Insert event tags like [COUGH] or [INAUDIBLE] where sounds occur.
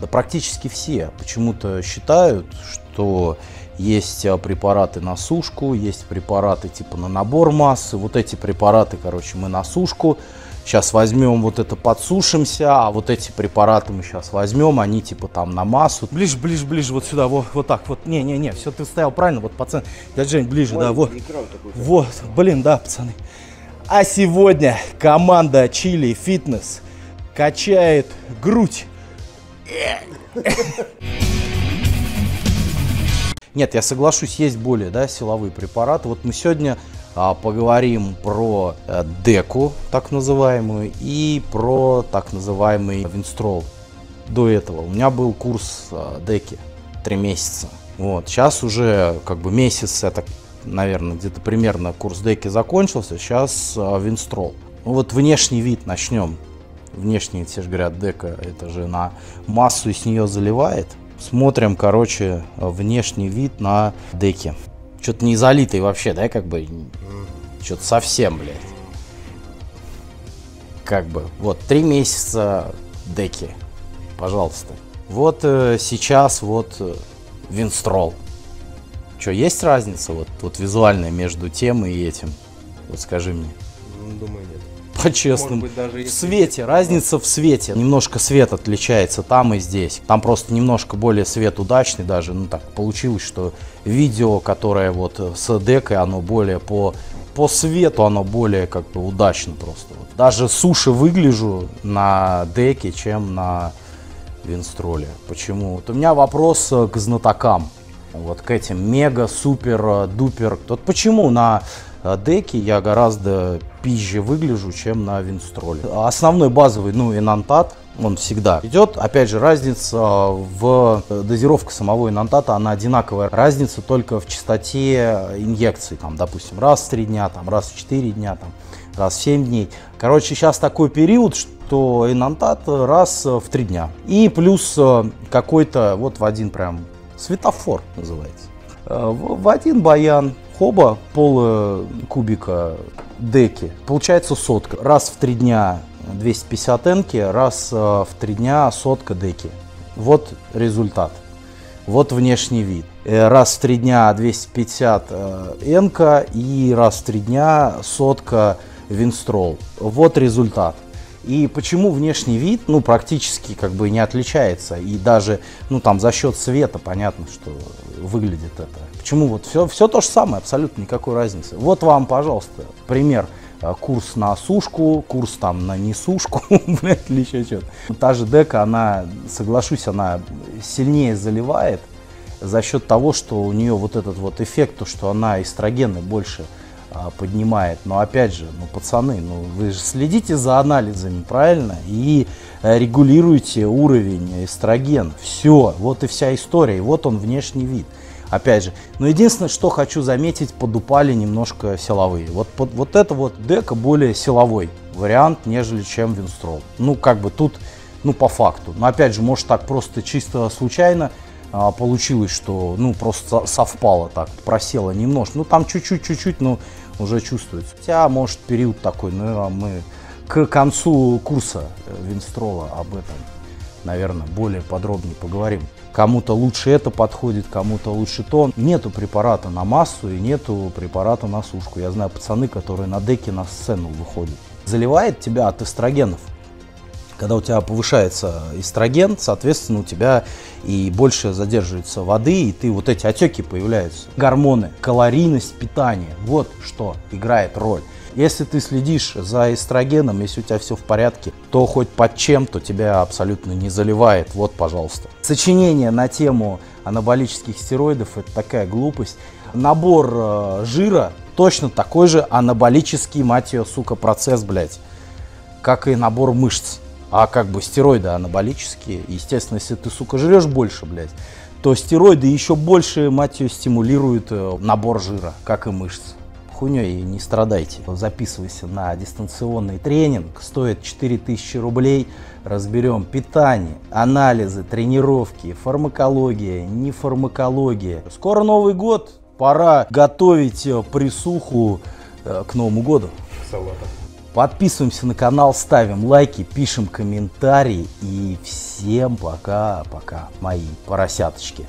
Да практически все почему-то считают, что есть а, препараты на сушку, есть препараты типа на набор массы. Вот эти препараты, короче, мы на сушку. Сейчас возьмем вот это, подсушимся, а вот эти препараты мы сейчас возьмем, они типа там на массу. Ближе, ближе, ближе, вот сюда, вот, вот так, вот. Не-не-не, все ты стоял правильно, вот, пацан. Дядя Жень, ближе, да, вот. Вот, блин, да, пацаны. А сегодня команда Чили Фитнес качает грудь. Нет, я соглашусь, есть более да, силовые препараты. Вот мы сегодня а, поговорим про а, деку, так называемую, и про так называемый винстрол. До этого у меня был курс а, деки три месяца. Вот, сейчас уже как бы месяц, это, наверное, где-то примерно курс деки закончился, сейчас а, винстрол. Ну вот внешний вид начнем. Внешний, говорят, дека, это же на массу и с нее заливает. Смотрим, короче, внешний вид на деке. Что-то не залитый вообще, да, как бы. Что-то совсем, блядь. Как бы. Вот, три месяца деки. Пожалуйста. Вот э, сейчас вот э, Винстрол. Что, есть разница вот, вот визуальная между тем и этим? Вот скажи мне. Думаю, нет по-честному. Быть, даже в свете, разница в свете. Немножко свет отличается там и здесь. Там просто немножко более свет удачный даже. Ну так получилось, что видео, которое вот с декой, оно более по по свету оно более как бы удачно просто. Вот. Даже суши выгляжу на деке, чем на винстроле. Почему? Вот у меня вопрос к знатокам. Вот к этим мега, супер, дупер. Вот почему на Э, деки я гораздо пизже выгляжу, чем на винстроле. Основной базовый, ну, инантат, он всегда идет. Опять же, разница в э, дозировке самого инантата, она одинаковая. Разница только в частоте инъекций. Там, допустим, раз в 3 дня, там, раз в 4 дня, там, раз в 7 дней. Короче, сейчас такой период, что инантат раз в 3 дня. И плюс э, какой-то, вот в один прям светофор называется. В один баян хоба пол кубика деки. Получается сотка. Раз в три дня 250 энки, раз э, в три дня сотка деки. Вот результат. Вот внешний вид. Э, раз в три дня 250 э, энка и раз в три дня сотка винстрол. Вот результат. И почему внешний вид, ну, практически как бы не отличается. И даже, ну, там за счет света понятно, что выглядит это. Почему вот все, все то же самое, абсолютно никакой разницы. Вот вам, пожалуйста, пример э, курс на сушку, курс там на несушку, [LAUGHS] блядь, или еще что-то. Та же дека, она, соглашусь, она сильнее заливает за счет того, что у нее вот этот вот эффект, то, что она эстрогены больше поднимает. Но опять же, ну пацаны, ну вы же следите за анализами, правильно? И э, регулируете уровень эстроген. Все, вот и вся история. И вот он внешний вид. Опять же, но единственное, что хочу заметить, подупали немножко силовые. Вот, под, вот это вот дека более силовой вариант, нежели чем Винстрол. Ну, как бы тут, ну, по факту. Но опять же, может так просто чисто случайно а, получилось, что, ну, просто совпало так, просело немножко. Ну, там чуть-чуть, чуть-чуть, но уже чувствуется. Хотя, может, период такой, ну, а мы к концу курса э, Винстрола об этом, наверное, более подробнее поговорим. Кому-то лучше это подходит, кому-то лучше то. Нету препарата на массу и нету препарата на сушку. Я знаю пацаны, которые на деке на сцену выходят. Заливает тебя от эстрогенов. Когда у тебя повышается эстроген, соответственно, у тебя и больше задерживается воды, и ты вот эти отеки появляются. Гормоны, калорийность питания, вот что играет роль. Если ты следишь за эстрогеном, если у тебя все в порядке, то хоть под чем-то тебя абсолютно не заливает. Вот, пожалуйста. Сочинение на тему анаболических стероидов – это такая глупость. Набор э, жира точно такой же анаболический, мать ее, сука, процесс, блядь, как и набор мышц. А как бы стероиды анаболические. Естественно, если ты, сука, жрешь больше, блядь, то стероиды еще больше, мать ее, стимулируют э, набор жира, как и мышц. Хуйней не страдайте. Записывайся на дистанционный тренинг. Стоит 4000 рублей. Разберем питание, анализы, тренировки, фармакология, не фармакология. Скоро Новый год. Пора готовить э, присуху э, к Новому году. Салата Подписываемся на канал, ставим лайки, пишем комментарии и всем пока-пока, мои поросяточки.